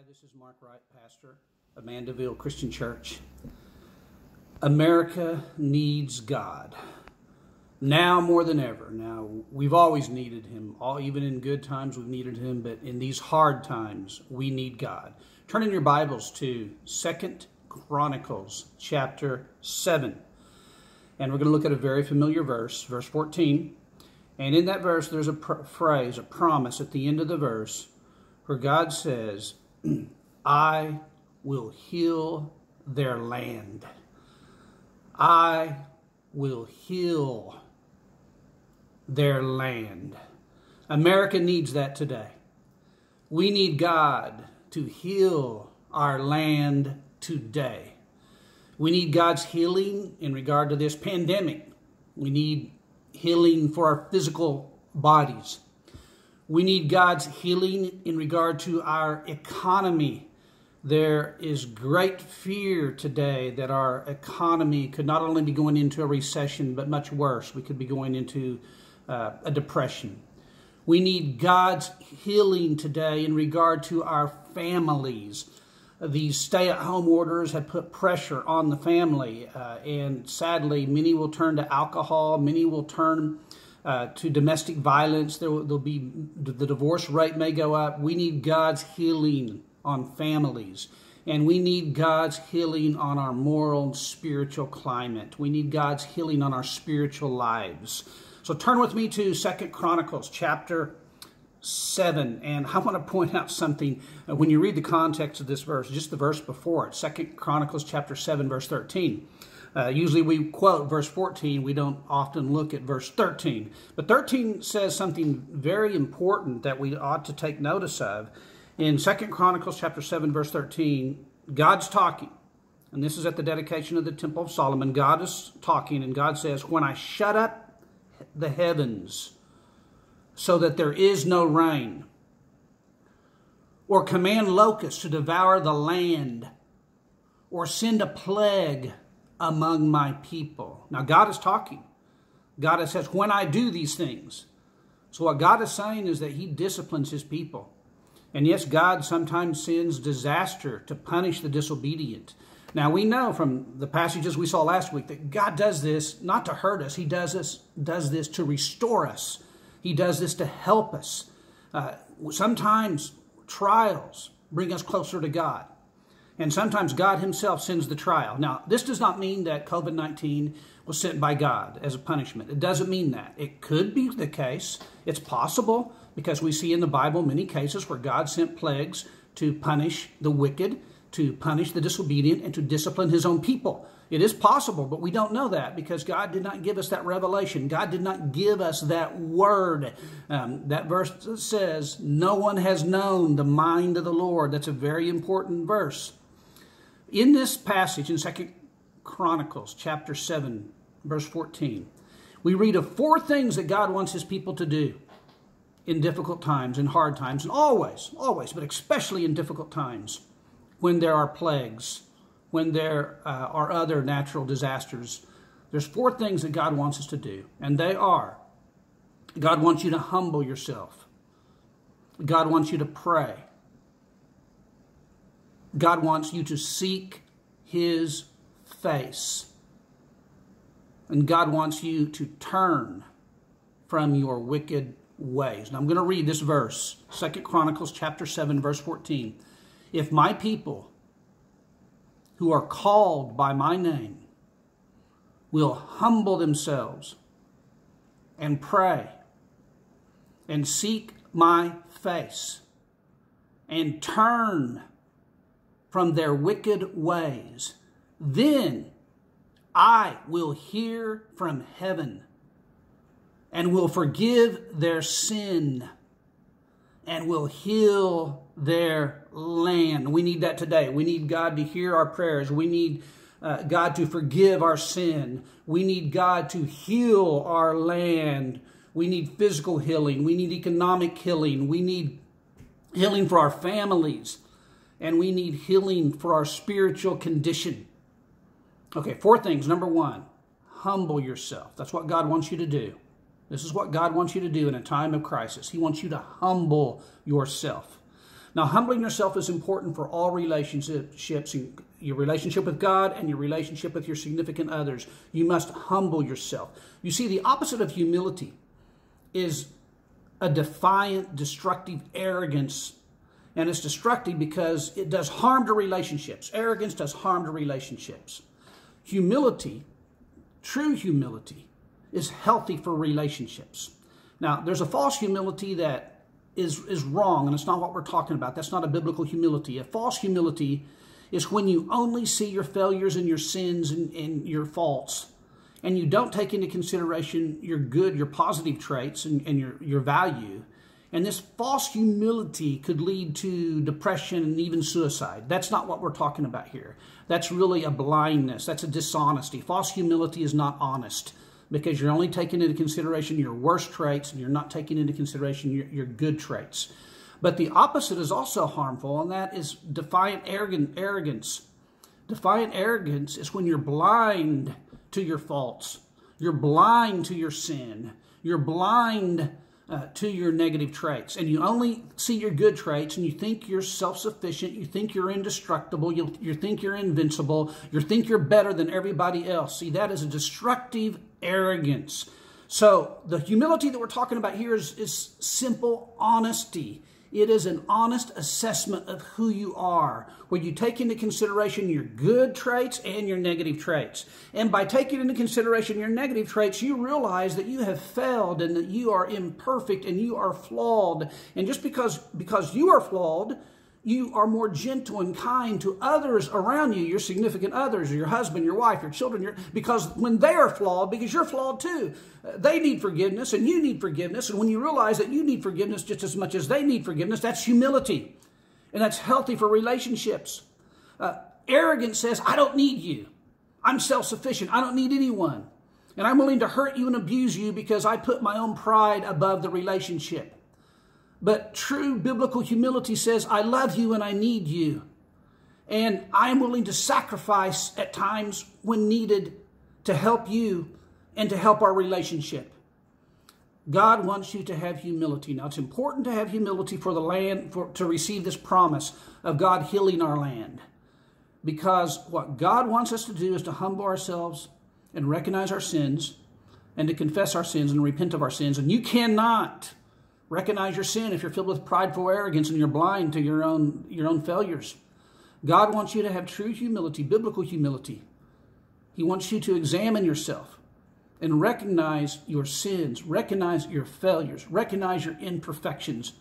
Hi, this is Mark Wright, pastor of Mandeville Christian Church. America needs God now more than ever. Now, we've always needed Him, all, even in good times, we've needed Him, but in these hard times, we need God. Turn in your Bibles to Second Chronicles chapter 7. And we're going to look at a very familiar verse, verse 14. And in that verse, there's a pr- phrase, a promise at the end of the verse, where God says, I will heal their land. I will heal their land. America needs that today. We need God to heal our land today. We need God's healing in regard to this pandemic. We need healing for our physical bodies. We need God's healing in regard to our economy. There is great fear today that our economy could not only be going into a recession, but much worse. We could be going into uh, a depression. We need God's healing today in regard to our families. These stay at home orders have put pressure on the family, uh, and sadly, many will turn to alcohol, many will turn uh, to domestic violence. There will, there'll be the divorce rate may go up. We need God's healing on families, and we need God's healing on our moral and spiritual climate. We need God's healing on our spiritual lives. So turn with me to Second Chronicles chapter 7 and i want to point out something uh, when you read the context of this verse just the verse before it second chronicles chapter 7 verse 13 uh, usually we quote verse 14. We don't often look at verse 13. But 13 says something very important that we ought to take notice of. In Second Chronicles chapter 7, verse 13, God's talking. And this is at the dedication of the Temple of Solomon. God is talking, and God says, When I shut up the heavens so that there is no rain, or command locusts to devour the land, or send a plague among my people. Now, God is talking. God says, when I do these things. So, what God is saying is that He disciplines His people. And yes, God sometimes sends disaster to punish the disobedient. Now, we know from the passages we saw last week that God does this not to hurt us, He does this, does this to restore us, He does this to help us. Uh, sometimes trials bring us closer to God. And sometimes God Himself sends the trial. Now, this does not mean that COVID 19 was sent by God as a punishment. It doesn't mean that. It could be the case. It's possible because we see in the Bible many cases where God sent plagues to punish the wicked, to punish the disobedient, and to discipline His own people. It is possible, but we don't know that because God did not give us that revelation. God did not give us that word. Um, that verse says, No one has known the mind of the Lord. That's a very important verse. In this passage in Second Chronicles chapter 7, verse 14, we read of four things that God wants his people to do in difficult times, in hard times, and always, always, but especially in difficult times when there are plagues, when there uh, are other natural disasters. There's four things that God wants us to do, and they are God wants you to humble yourself. God wants you to pray. God wants you to seek His face. And God wants you to turn from your wicked ways. Now I'm going to read this verse, Second Chronicles chapter 7 verse 14. If my people who are called by my name will humble themselves and pray and seek my face and turn from their wicked ways. Then I will hear from heaven and will forgive their sin and will heal their land. We need that today. We need God to hear our prayers. We need uh, God to forgive our sin. We need God to heal our land. We need physical healing. We need economic healing. We need healing for our families and we need healing for our spiritual condition. Okay, four things. Number one, humble yourself. That's what God wants you to do. This is what God wants you to do in a time of crisis. He wants you to humble yourself. Now, humbling yourself is important for all relationships, your relationship with God and your relationship with your significant others. You must humble yourself. You see, the opposite of humility is a defiant, destructive arrogance. And it's destructive because it does harm to relationships. Arrogance does harm to relationships. Humility, true humility, is healthy for relationships. Now, there's a false humility that is, is wrong, and it's not what we're talking about. That's not a biblical humility. A false humility is when you only see your failures and your sins and, and your faults, and you don't take into consideration your good, your positive traits, and, and your, your value. And this false humility could lead to depression and even suicide. That's not what we're talking about here. That's really a blindness. That's a dishonesty. False humility is not honest because you're only taking into consideration your worst traits and you're not taking into consideration your, your good traits. But the opposite is also harmful, and that is defiant arrogant, arrogance. Defiant arrogance is when you're blind to your faults, you're blind to your sin, you're blind uh, to your negative traits, and you only see your good traits, and you think you're self-sufficient, you think you're indestructible, you, you think you're invincible, you think you're better than everybody else. See, that is a destructive arrogance. So the humility that we're talking about here is, is simple honesty. It is an honest assessment of who you are, where you take into consideration your good traits and your negative traits. And by taking into consideration your negative traits, you realize that you have failed and that you are imperfect and you are flawed. And just because, because you are flawed, you are more gentle and kind to others around you, your significant others, your husband, your wife, your children, your, because when they are flawed, because you're flawed too, uh, they need forgiveness and you need forgiveness. And when you realize that you need forgiveness just as much as they need forgiveness, that's humility. And that's healthy for relationships. Uh, arrogance says, I don't need you. I'm self sufficient. I don't need anyone. And I'm willing to hurt you and abuse you because I put my own pride above the relationship. But true biblical humility says, I love you and I need you. And I am willing to sacrifice at times when needed to help you and to help our relationship. God wants you to have humility. Now, it's important to have humility for the land, for, to receive this promise of God healing our land. Because what God wants us to do is to humble ourselves and recognize our sins and to confess our sins and repent of our sins. And you cannot Recognize your sin if you're filled with prideful arrogance and you're blind to your own, your own failures. God wants you to have true humility, biblical humility. He wants you to examine yourself and recognize your sins, recognize your failures, recognize your imperfections.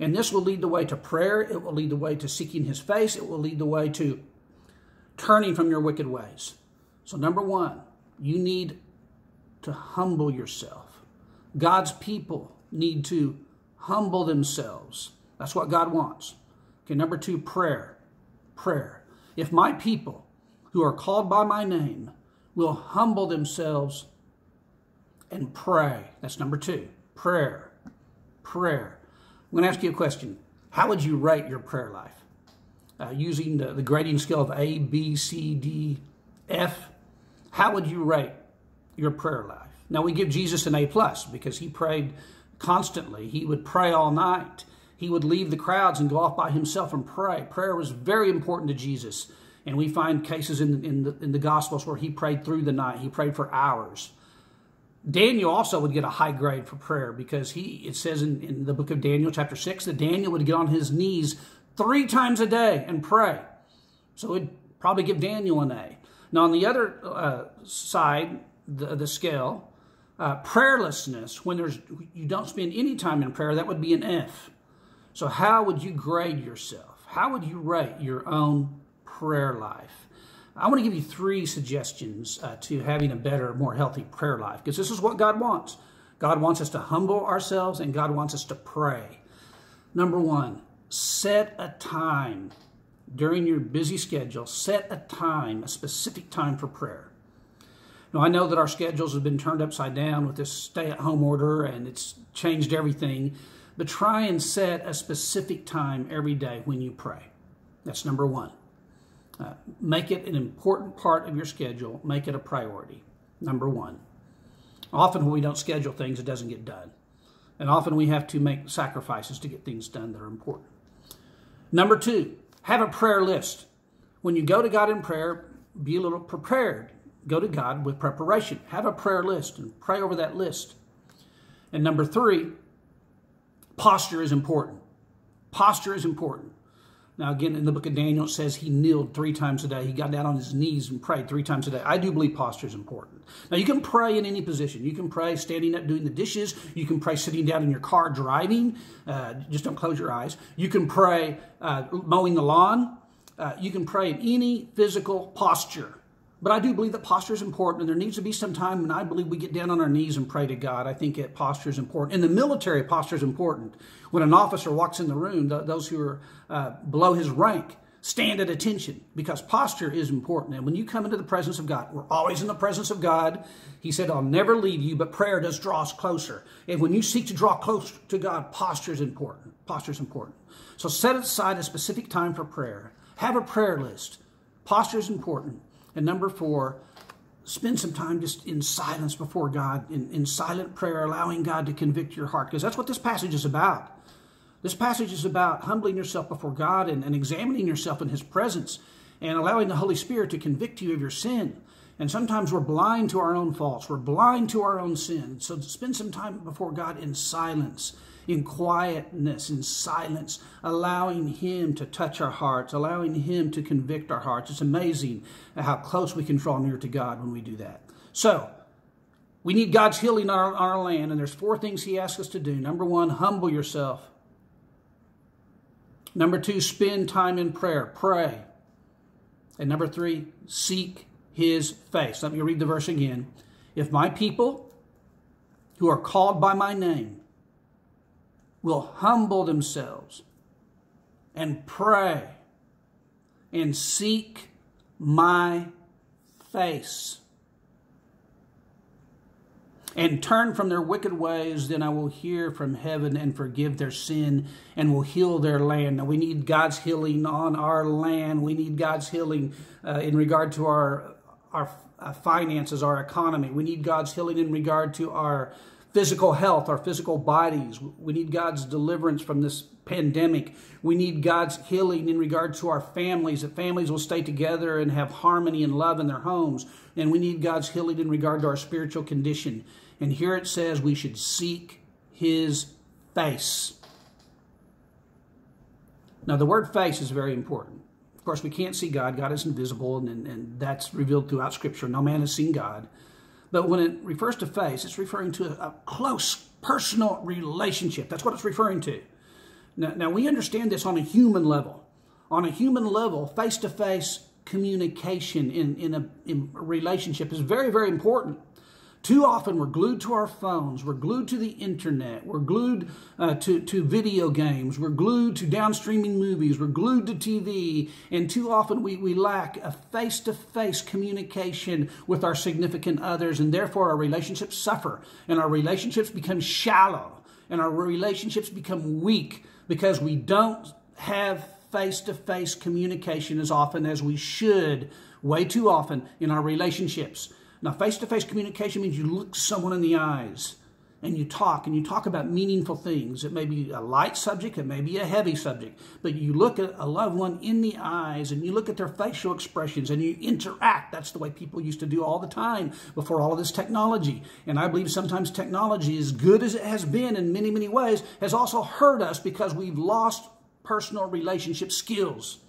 And this will lead the way to prayer. It will lead the way to seeking his face. It will lead the way to turning from your wicked ways. So, number one, you need to humble yourself. God's people need to humble themselves. That's what God wants. Okay, number two, prayer. Prayer. If my people who are called by my name will humble themselves and pray, that's number two, prayer. Prayer. I'm going to ask you a question. How would you rate your prayer life? Uh, using the, the grading scale of A, B, C, D, F, how would you rate your prayer life? Now we give Jesus an A plus because he prayed constantly. He would pray all night. He would leave the crowds and go off by himself and pray. Prayer was very important to Jesus. And we find cases in, in, the, in the Gospels where he prayed through the night. He prayed for hours. Daniel also would get a high grade for prayer because he it says in, in the book of Daniel, chapter 6, that Daniel would get on his knees three times a day and pray. So it would probably give Daniel an A. Now, on the other uh, side, the, the scale, uh, prayerlessness, when there's you don't spend any time in prayer, that would be an F. So how would you grade yourself? How would you rate your own prayer life? I want to give you three suggestions uh, to having a better, more healthy prayer life, because this is what God wants. God wants us to humble ourselves, and God wants us to pray. Number one, set a time during your busy schedule, set a time, a specific time for prayer. Now, I know that our schedules have been turned upside down with this stay at home order and it's changed everything, but try and set a specific time every day when you pray. That's number one. Uh, make it an important part of your schedule, make it a priority. Number one. Often, when we don't schedule things, it doesn't get done. And often we have to make sacrifices to get things done that are important. Number two, have a prayer list. When you go to God in prayer, be a little prepared. Go to God with preparation. Have a prayer list and pray over that list. And number three, posture is important. Posture is important. Now, again, in the book of Daniel, it says he kneeled three times a day. He got down on his knees and prayed three times a day. I do believe posture is important. Now, you can pray in any position. You can pray standing up doing the dishes. You can pray sitting down in your car driving. Uh, just don't close your eyes. You can pray uh, mowing the lawn. Uh, you can pray in any physical posture. But I do believe that posture is important, and there needs to be some time when I believe we get down on our knees and pray to God. I think that posture is important. In the military, posture is important. When an officer walks in the room, those who are uh, below his rank stand at attention because posture is important. And when you come into the presence of God, we're always in the presence of God. He said, I'll never leave you, but prayer does draw us closer. And when you seek to draw close to God, posture is important. Posture is important. So set aside a specific time for prayer. Have a prayer list. Posture is important. And number four, spend some time just in silence before God, in, in silent prayer, allowing God to convict your heart, because that's what this passage is about. This passage is about humbling yourself before God and, and examining yourself in His presence and allowing the Holy Spirit to convict you of your sin. And sometimes we're blind to our own faults. We're blind to our own sin. So spend some time before God in silence in quietness, in silence, allowing Him to touch our hearts, allowing Him to convict our hearts. It's amazing how close we can draw near to God when we do that. So, we need God's healing on our, on our land, and there's four things He asks us to do. Number one, humble yourself. Number two, spend time in prayer. Pray. And number three, seek his face. Let me read the verse again. If my people who are called by my name will humble themselves and pray and seek my face and turn from their wicked ways, then I will hear from heaven and forgive their sin and will heal their land. Now, we need God's healing on our land. We need God's healing uh, in regard to our, our uh, finances, our economy. We need God's healing in regard to our physical health, our physical bodies. We need God's deliverance from this pandemic. We need God's healing in regard to our families, that families will stay together and have harmony and love in their homes. And we need God's healing in regard to our spiritual condition. And here it says we should seek his face. Now, the word face is very important. Of course, we can't see God. God is invisible, and, and that's revealed throughout Scripture. No man has seen God. But when it refers to face, it's referring to a, close personal relationship. That's what it's referring to. Now, now, we understand this on a human level. On a human level, face to face communication in, in, a, in a relationship is very, very important. Too often we're glued to our phones, we're glued to the internet, we're glued uh, to, to video games, we're glued to downstreaming movies, we're glued to TV, and too often we, we lack a face to face communication with our significant others, and therefore our relationships suffer, and our relationships become shallow, and our relationships become weak because we don't have face to face communication as often as we should, way too often in our relationships. Now, face to face communication means you look someone in the eyes and you talk and you talk about meaningful things. It may be a light subject, it may be a heavy subject, but you look at a loved one in the eyes and you look at their facial expressions and you interact. That's the way people used to do all the time before all of this technology. And I believe sometimes technology, as good as it has been in many, many ways, has also hurt us because we've lost personal relationship skills.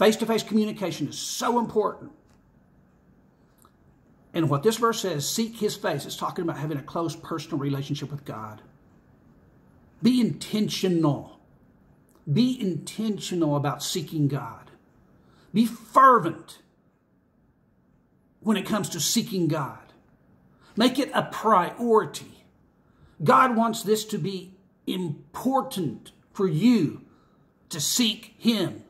Face to face communication is so important. And what this verse says, seek his face, it's talking about having a close personal relationship with God. Be intentional. Be intentional about seeking God. Be fervent when it comes to seeking God. Make it a priority. God wants this to be important for you to seek Him.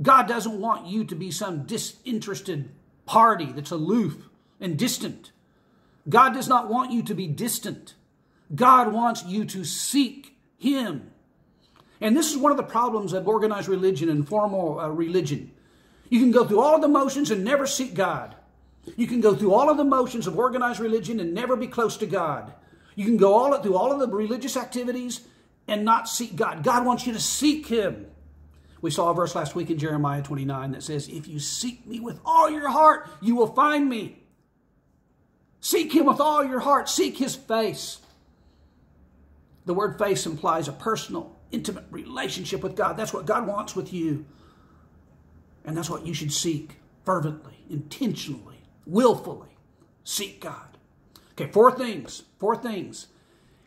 God doesn't want you to be some disinterested party that's aloof and distant. God does not want you to be distant. God wants you to seek Him. And this is one of the problems of organized religion and formal uh, religion. You can go through all of the motions and never seek God. You can go through all of the motions of organized religion and never be close to God. You can go all through all of the religious activities and not seek God. God wants you to seek Him. We saw a verse last week in Jeremiah 29 that says, If you seek me with all your heart, you will find me. Seek Him with all your heart, seek His face. The word face implies a personal, intimate relationship with God. That's what God wants with you. And that's what you should seek fervently, intentionally, willfully. Seek God. Okay, four things. Four things.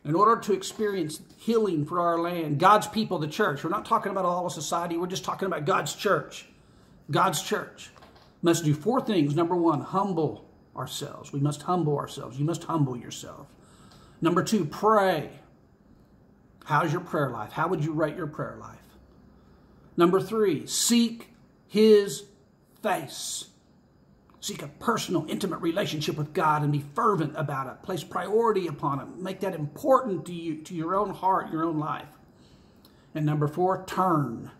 In order to experience healing for our land, God's people, the church, we're not talking about all of society, we're just talking about God's church. God's church must do four things. Number one, humble ourselves. We must humble ourselves. You must humble yourself. Number two, pray. How's your prayer life? How would you rate your prayer life? Number three, seek his face. Seek a personal, intimate relationship with God and be fervent about it. Place priority upon it. Make that important to you, to your own heart, your own life. And number four, turn.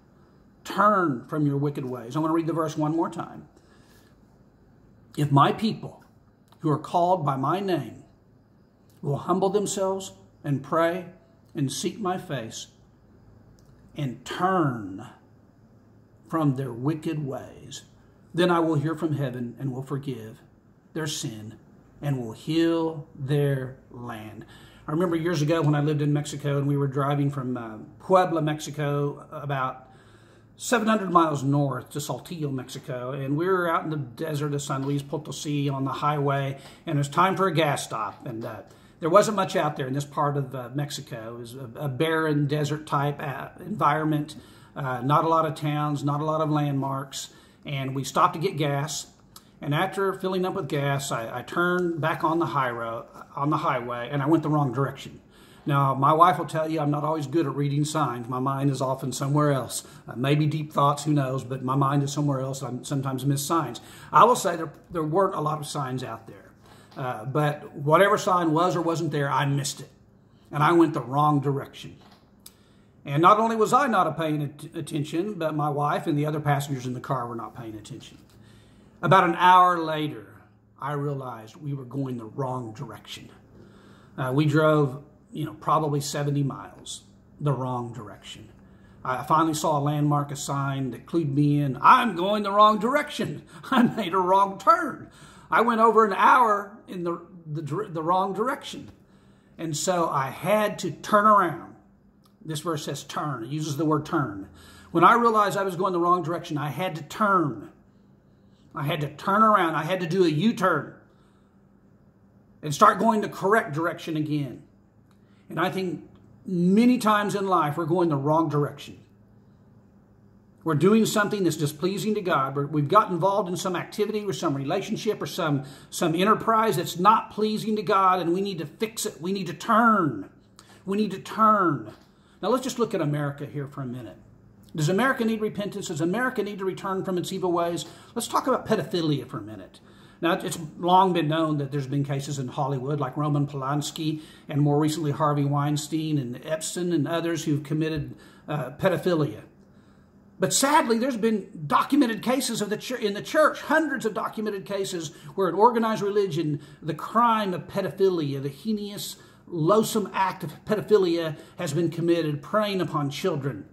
Turn from your wicked ways. I want to read the verse one more time. If my people who are called by my name will humble themselves and pray and seek my face and turn from their wicked ways, then I will hear from heaven and will forgive their sin and will heal their land. I remember years ago when I lived in Mexico and we were driving from uh, Puebla, Mexico, about 700 miles north to Saltillo, Mexico, and we were out in the desert of San Luis Potosi on the highway, and it was time for a gas stop. And uh, there wasn't much out there in this part of uh, Mexico. It was a, a barren desert type uh, environment, uh, not a lot of towns, not a lot of landmarks and we stopped to get gas. And after filling up with gas, I, I turned back on the high road, on the highway, and I went the wrong direction. Now, my wife will tell you I'm not always good at reading signs. My mind is often somewhere else. Uh, maybe deep thoughts, who knows, but my mind is somewhere else. I sometimes miss signs. I will say there, there weren't a lot of signs out there. Uh, but whatever sign was or wasn't there, I missed it. And I went the wrong direction. And not only was I not paying attention, but my wife and the other passengers in the car were not paying attention. About an hour later, I realized we were going the wrong direction. Uh, we drove, you know, probably 70 miles the wrong direction. I finally saw a landmark, a sign that clued me in. I'm going the wrong direction. I made a wrong turn. I went over an hour in the, the, the wrong direction. And so I had to turn around this verse says turn. It uses the word turn. When I realized I was going the wrong direction, I had to turn. I had to turn around. I had to do a U turn and start going the correct direction again. And I think many times in life we're going the wrong direction. We're doing something that's displeasing to God. We've got involved in some activity or some relationship or some, some enterprise that's not pleasing to God, and we need to fix it. We need to turn. We need to turn. Now let's just look at America here for a minute. Does America need repentance? Does America need to return from its evil ways? Let's talk about pedophilia for a minute. Now, it's long been known that there's been cases in Hollywood like Roman Polanski and more recently Harvey Weinstein and Epstein and others who've committed uh, pedophilia. But sadly, there's been documented cases of the ch- in the church, hundreds of documented cases where in organized religion, the crime of pedophilia, the heinous loathsome act of pedophilia has been committed, preying upon children.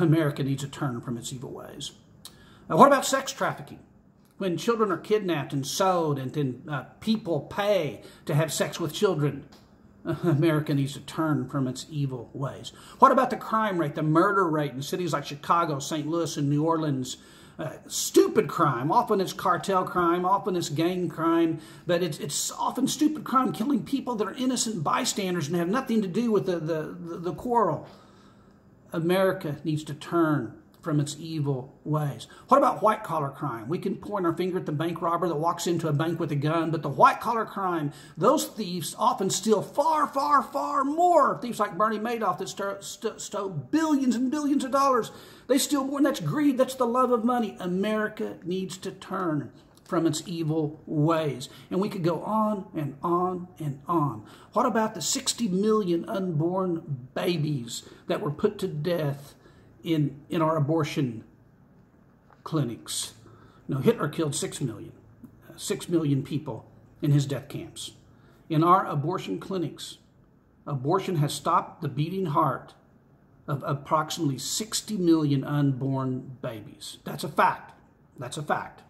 America needs to turn from its evil ways. Now, what about sex trafficking? When children are kidnapped and sold, and then uh, people pay to have sex with children, America needs to turn from its evil ways. What about the crime rate, the murder rate in cities like Chicago, St. Louis, and New Orleans? Uh, stupid crime. Often it's cartel crime, often it's gang crime, but it's, it's often stupid crime, killing people that are innocent bystanders and have nothing to do with the, the, the, the quarrel. America needs to turn from its evil ways. What about white collar crime? We can point our finger at the bank robber that walks into a bank with a gun, but the white collar crime, those thieves often steal far, far, far more. Thieves like Bernie Madoff that stole, stole billions and billions of dollars. They steal more, and that's greed. That's the love of money. America needs to turn from its evil ways. And we could go on and on and on. What about the 60 million unborn babies that were put to death in, in our abortion clinics. No, Hitler killed six million, uh, six million people in his death camps. In our abortion clinics, abortion has stopped the beating heart of approximately 60 million unborn babies. That's a fact. That's a fact.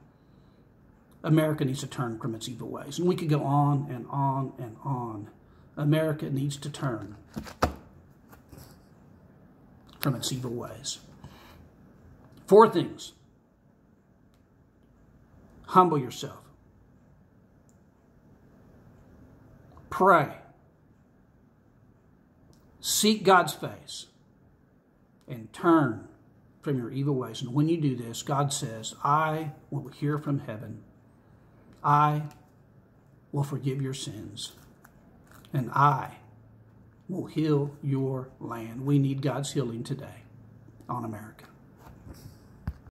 America needs to turn from its evil ways. And we could go on and on and on. America needs to turn from its evil ways. Four things. Humble yourself, pray, seek God's face, and turn from your evil ways. And when you do this, God says, I will hear from heaven. I will forgive your sins, and I will heal your land. We need God's healing today on America.